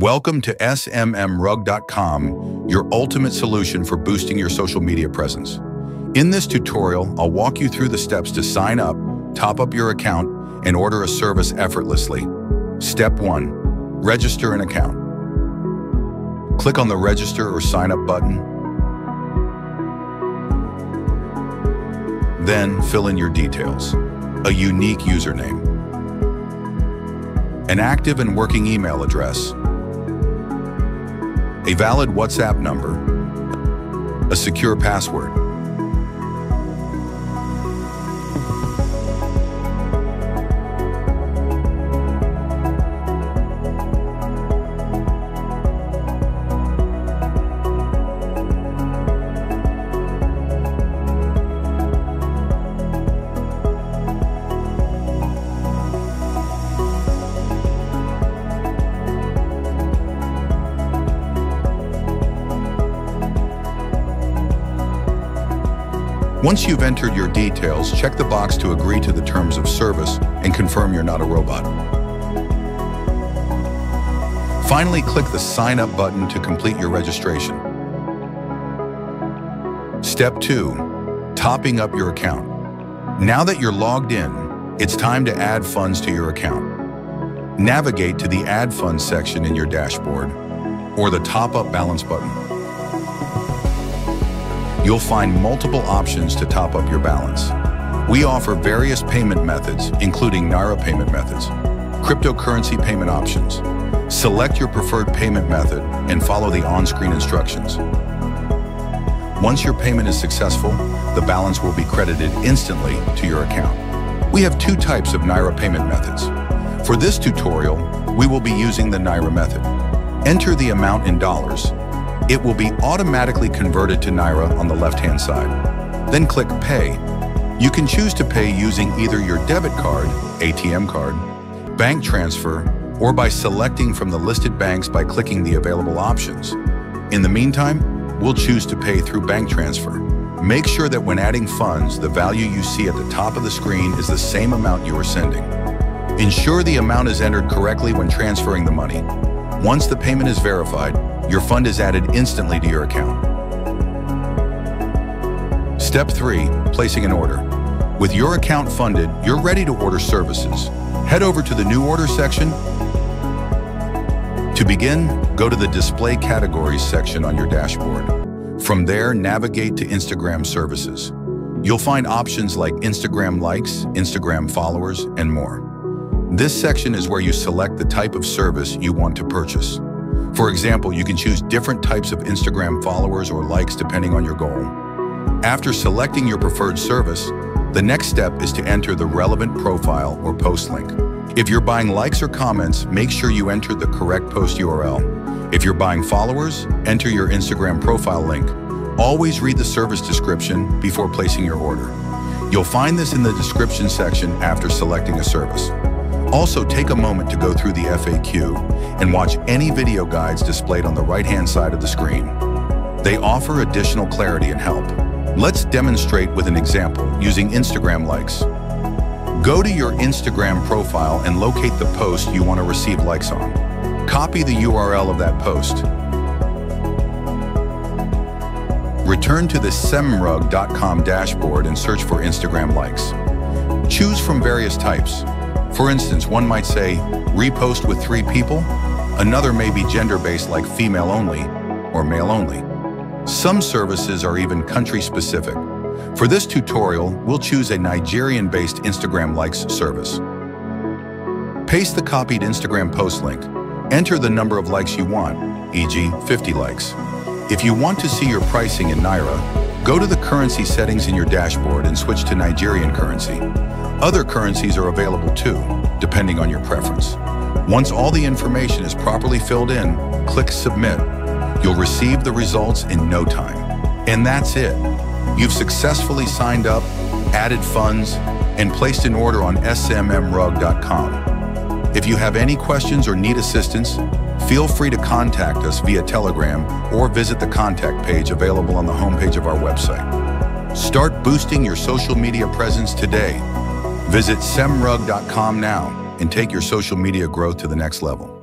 Welcome to SMMRug.com, your ultimate solution for boosting your social media presence. In this tutorial, I'll walk you through the steps to sign up, top up your account, and order a service effortlessly. Step 1. Register an account. Click on the Register or Sign Up button. Then fill in your details. A unique username. An active and working email address, a valid WhatsApp number, a secure password. Once you've entered your details, check the box to agree to the terms of service and confirm you're not a robot. Finally, click the Sign Up button to complete your registration. Step 2. Topping up your account. Now that you're logged in, it's time to add funds to your account. Navigate to the Add Funds section in your dashboard or the Top Up Balance button you'll find multiple options to top up your balance. We offer various payment methods, including Naira payment methods, cryptocurrency payment options. Select your preferred payment method and follow the on-screen instructions. Once your payment is successful, the balance will be credited instantly to your account. We have two types of Naira payment methods. For this tutorial, we will be using the Naira method. Enter the amount in dollars it will be automatically converted to Naira on the left-hand side. Then click Pay. You can choose to pay using either your debit card, ATM card, bank transfer, or by selecting from the listed banks by clicking the available options. In the meantime, we'll choose to pay through bank transfer. Make sure that when adding funds, the value you see at the top of the screen is the same amount you are sending. Ensure the amount is entered correctly when transferring the money. Once the payment is verified, your fund is added instantly to your account. Step 3. Placing an order. With your account funded, you're ready to order services. Head over to the New Order section. To begin, go to the Display Categories section on your dashboard. From there, navigate to Instagram Services. You'll find options like Instagram likes, Instagram followers, and more. This section is where you select the type of service you want to purchase. For example, you can choose different types of Instagram followers or likes depending on your goal. After selecting your preferred service, the next step is to enter the relevant profile or post link. If you're buying likes or comments, make sure you enter the correct post URL. If you're buying followers, enter your Instagram profile link. Always read the service description before placing your order. You'll find this in the description section after selecting a service. Also, take a moment to go through the FAQ and watch any video guides displayed on the right-hand side of the screen. They offer additional clarity and help. Let's demonstrate with an example using Instagram likes. Go to your Instagram profile and locate the post you want to receive likes on. Copy the URL of that post. Return to the smmrug.com dashboard and search for Instagram likes. Choose from various types, for instance, one might say, repost with three people. Another may be gender-based like female only or male only. Some services are even country-specific. For this tutorial, we'll choose a Nigerian-based Instagram likes service. Paste the copied Instagram post link. Enter the number of likes you want, e.g. 50 likes. If you want to see your pricing in Naira, go to the currency settings in your dashboard and switch to Nigerian currency. Other currencies are available too, depending on your preference. Once all the information is properly filled in, click Submit. You'll receive the results in no time. And that's it. You've successfully signed up, added funds, and placed an order on smmrug.com. If you have any questions or need assistance, feel free to contact us via Telegram or visit the contact page available on the homepage of our website. Start boosting your social media presence today Visit smmrug.com now and take your social media growth to the next level.